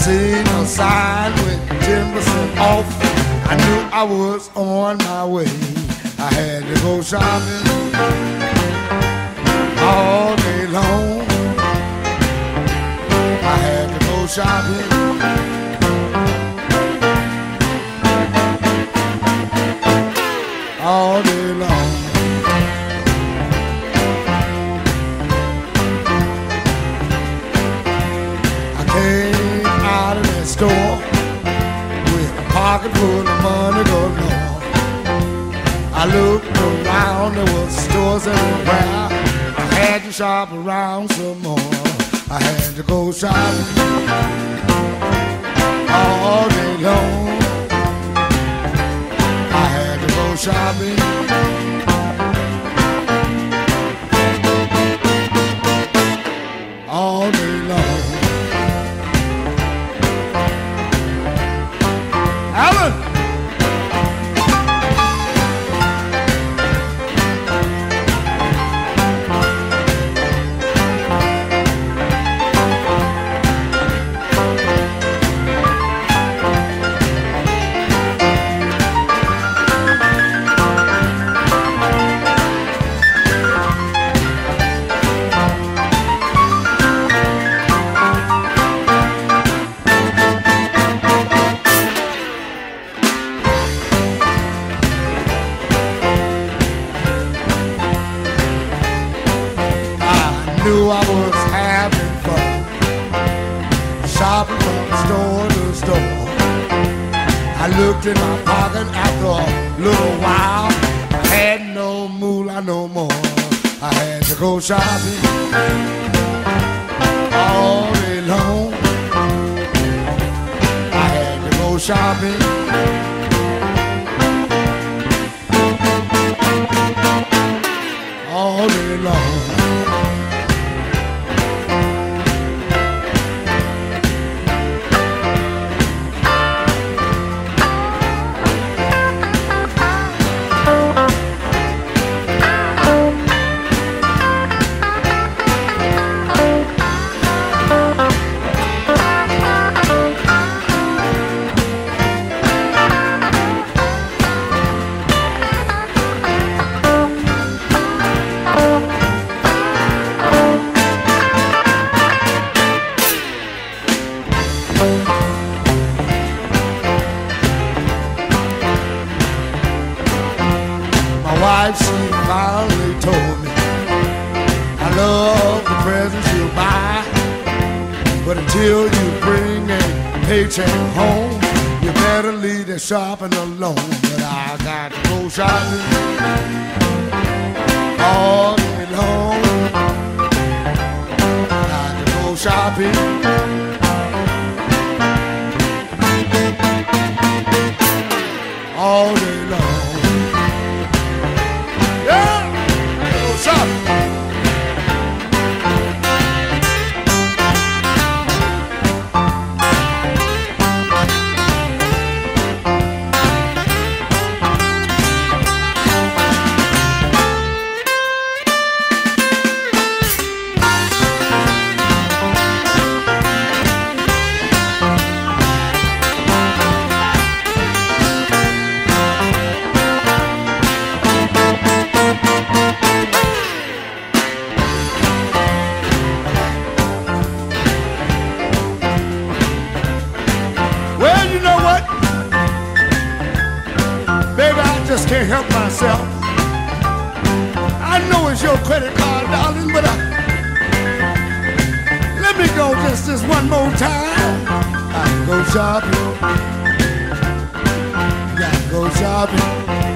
seen a sign with 10% off. I knew I was on my way. I had to go shopping all day long. I had to go shopping. All day long. Pocket full of money galore. I looked around, there was stores everywhere. I had to shop around some more. I had to go shopping all day long. I had to go shopping. Knew I was having fun, shopping from store to store. I looked in my pocket after a little while. I had no moolah no more. I had to go shopping all day long. I had to go shopping. Until you bring a paycheck home, you better leave the shopping alone. But I got to go shopping all day long. Got to go shopping. All day can't help myself. I know it's your credit card, darling, but uh, let me go just this one more time. I go shopping. Gotta go shopping. Gotta go shopping.